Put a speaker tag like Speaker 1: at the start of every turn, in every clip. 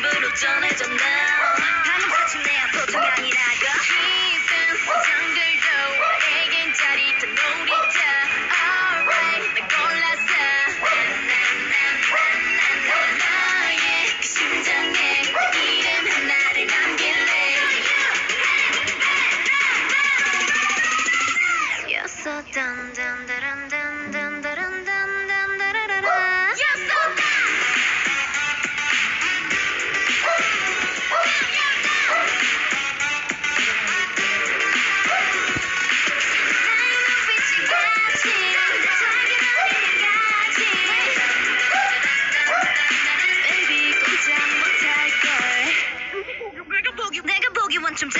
Speaker 1: 모습으로 전해졌나 방금 사춘 내 앞으로 동양이라고. 이젠 장들 보기 원좀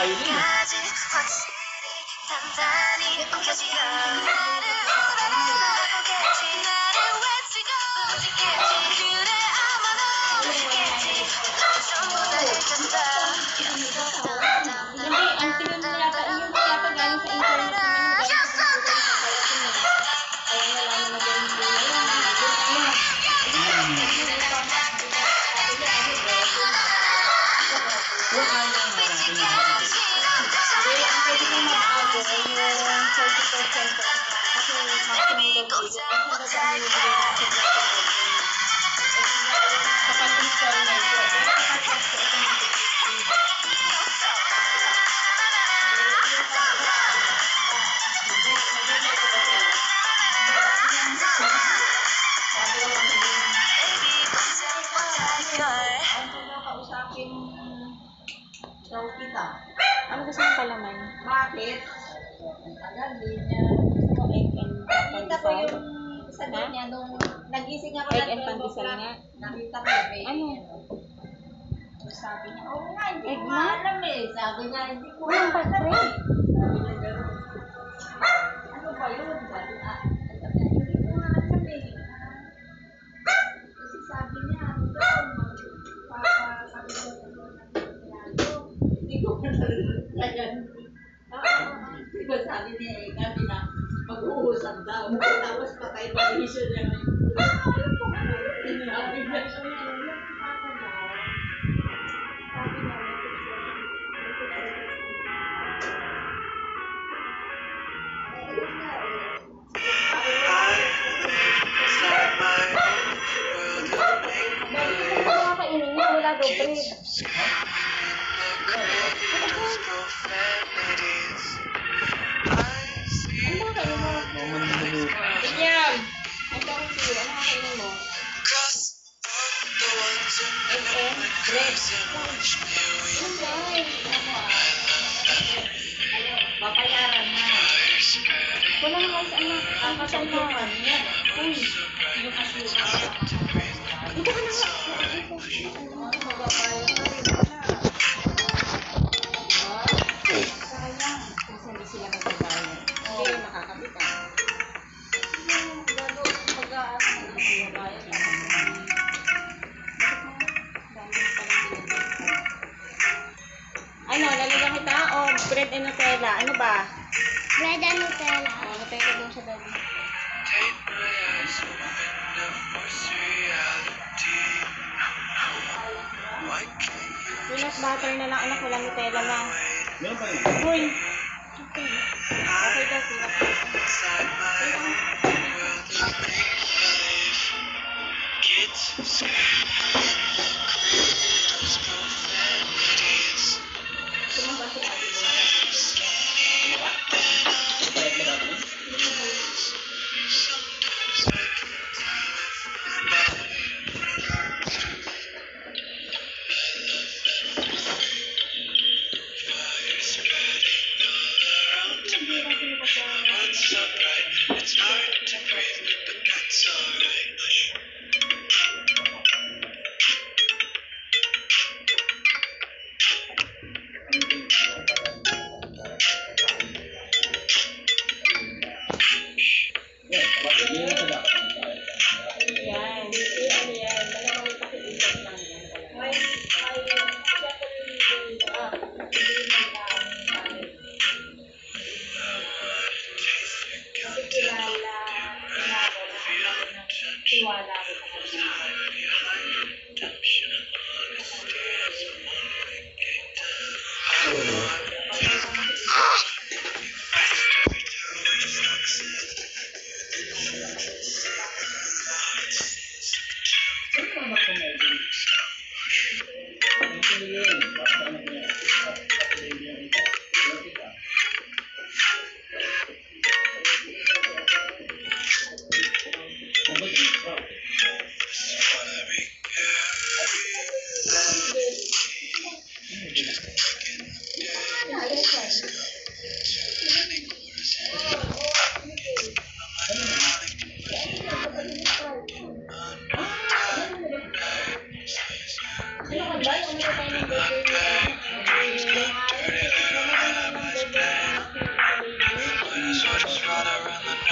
Speaker 1: 아,
Speaker 2: 이름이. Daw gusto mong palaman? Bakit? Tagal din niya. Gusto mo egg and
Speaker 3: Nakita ko yung sagot
Speaker 2: Ha?
Speaker 3: niya nung nagising ako
Speaker 2: Egg and
Speaker 3: 12
Speaker 2: pandesal nga.
Speaker 3: Nakita ko yung baby.
Speaker 2: Ano?
Speaker 3: Sabi niya, oo nga, hindi ko alam eh. Sabi niya, hindi ko alam
Speaker 2: pa-break.
Speaker 3: eh. Ano ba yun? Sabi niya, ah, sabi niya, hindi ko alam eh. Ah, Kasi sabi niya, ano daw, magpapa- sabi niya, hindi ko alam. Ah, Di ba sabi niya eh, kasi na mag-uusap daw. Tapos patay pa rin siya niya. Ah, ano po? Sinabi niya siya.
Speaker 2: guys, ano, kapatan
Speaker 3: mo.
Speaker 2: Uy,
Speaker 3: yung asuka.
Speaker 2: Ito ka na nga.
Speaker 3: Ito ka na
Speaker 2: nga. Na lang, anak. Walang Nutella lang.
Speaker 4: Meron pa yun.
Speaker 2: Uy! Okay. Okay daw, peanut butter.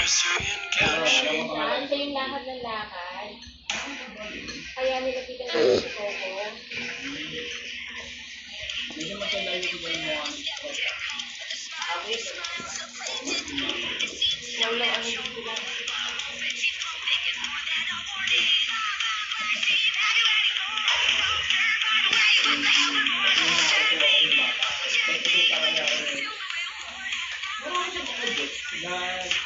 Speaker 3: Syrian country. Ano ba yung lakad ng lakad? Kaya nilapitan natin si Coco.
Speaker 4: Medyo magkalayo din yung mga
Speaker 3: Abis. Naulay ang hindi ko lang. Bye.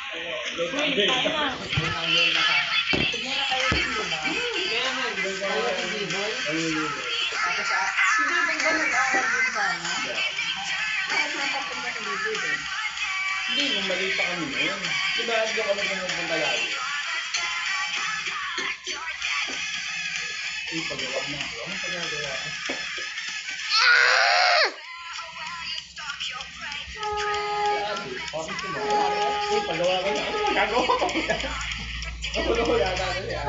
Speaker 4: Hindi, nung maliit pa kami noon. Di ba, doon kami pumupunta lagi? Ay, pagawa na ako. Ano pagagawa? Grabe, bakit sila? Uy, pagawa ko na. Ano magagawa ko? Ano ko yata na yan?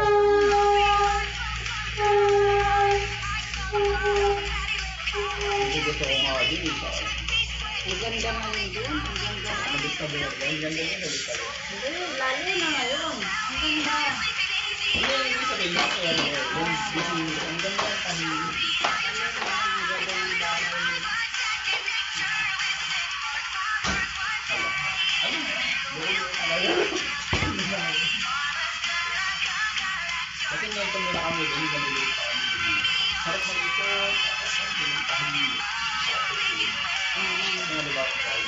Speaker 4: Hindi gusto ko nga din.
Speaker 3: Ang ganda man yun. Ang ganda.
Speaker 4: Mabit ka din. Ang ganda din, mabit ka din.
Speaker 3: Hindi, lalo na ngayon. Ang ganda.
Speaker 4: Hindi, hindi sabihin mo ano, yung ang ganda ng tahimik.
Speaker 3: Ang ganda ng bahay.
Speaker 4: ganito muna kami dali na dali sarap mag ito tapos ang pinuntahan nyo mga diba kung tayo